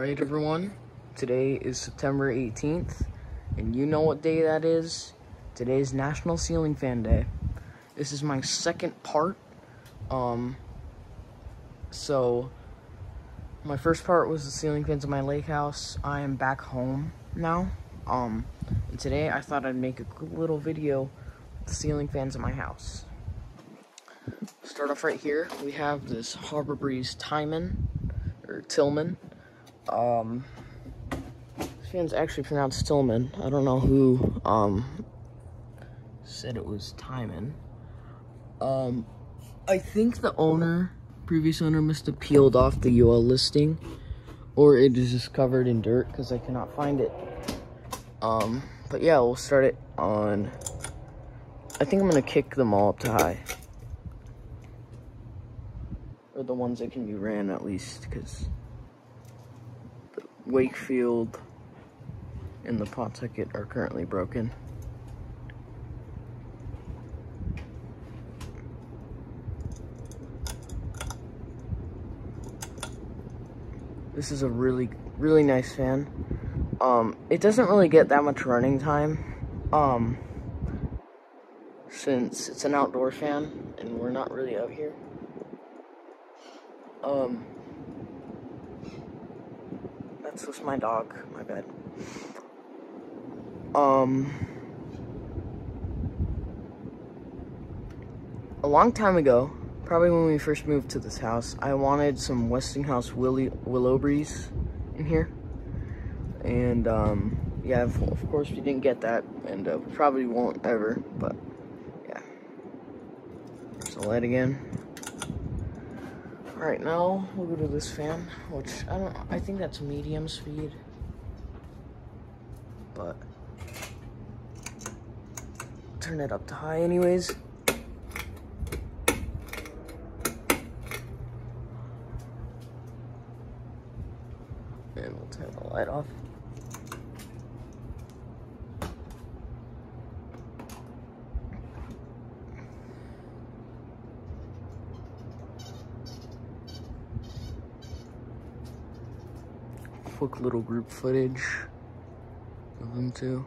Alright everyone, today is September 18th, and you know what day that is? Today is National Ceiling Fan Day. This is my second part. Um, so, my first part was the ceiling fans in my lake house. I am back home now. Um, and today I thought I'd make a little video of the ceiling fans in my house. Start off right here. We have this Harbor Breeze Timon, or Tillman. Um, this fan's actually pronounced Tillman. I don't know who, um, said it was Timon. Um, I think the owner, previous owner, must have peeled off the UL listing, or it is just covered in dirt because I cannot find it. Um, but yeah, we'll start it on. I think I'm gonna kick them all up to high, or the ones that can be ran at least, because Wakefield and the Pawtucket are currently broken. This is a really, really nice fan. Um, it doesn't really get that much running time, um, since it's an outdoor fan and we're not really out here. Um, that's just my dog, my bed. Um, a long time ago, probably when we first moved to this house, I wanted some Westinghouse Willy, Willow Breeze in here. And, um, yeah, of, of course we didn't get that, and uh, probably won't ever, but, yeah. There's the light again. Alright, now we'll go to this fan, which I don't, I think that's medium speed, but turn it up to high anyways. And we'll turn the light off. Quick little group footage of them too.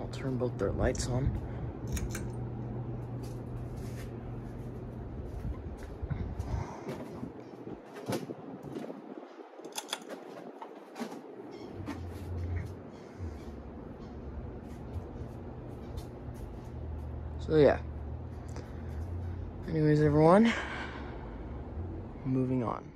I'll turn both their lights on. So yeah. Anyways, everyone, moving on.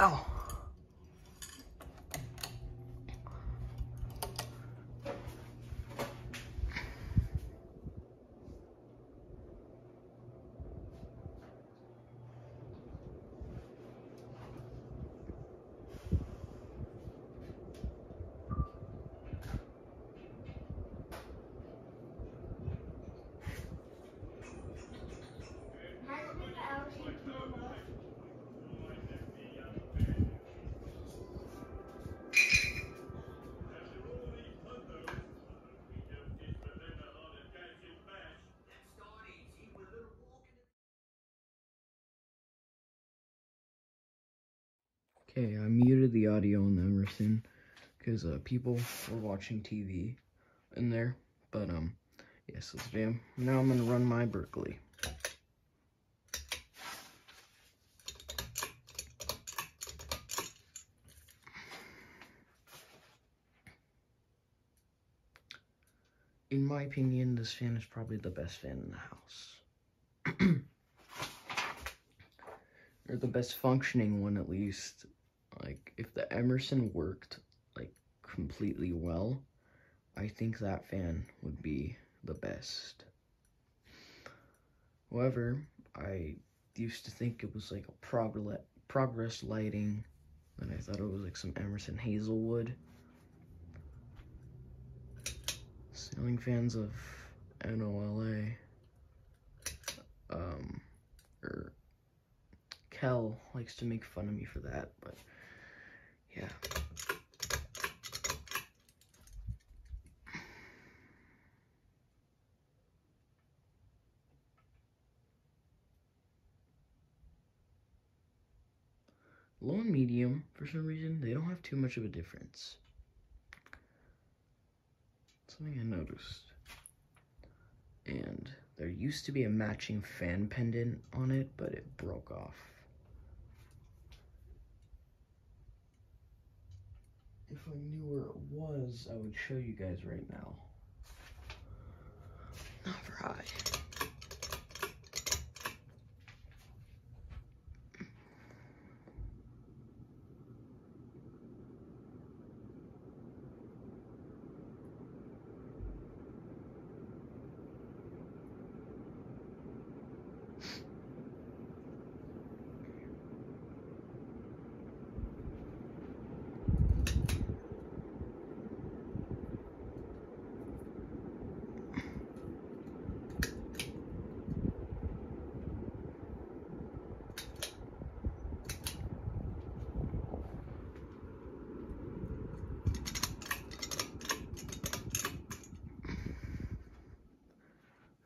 Ow. Okay, I muted the audio on the Emerson because uh, people were watching TV in there. But um, yes, let's jam. Now I'm gonna run my Berkeley. In my opinion, this fan is probably the best fan in the house. or the best functioning one at least. Like, if the Emerson worked, like, completely well, I think that fan would be the best. However, I used to think it was like a progress progress lighting, and I thought it was like some Emerson Hazelwood. Ceiling fans of NOLA, um, or Kel likes to make fun of me for that, but yeah. Low and medium, for some reason, they don't have too much of a difference. Something I noticed. And there used to be a matching fan pendant on it, but it broke off. If I knew where it was, I would show you guys right now. Not for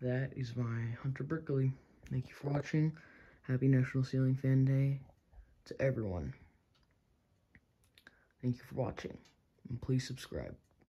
that is my Hunter Berkeley. Thank you for watching. Happy National Ceiling Fan Day to everyone. Thank you for watching. And please subscribe.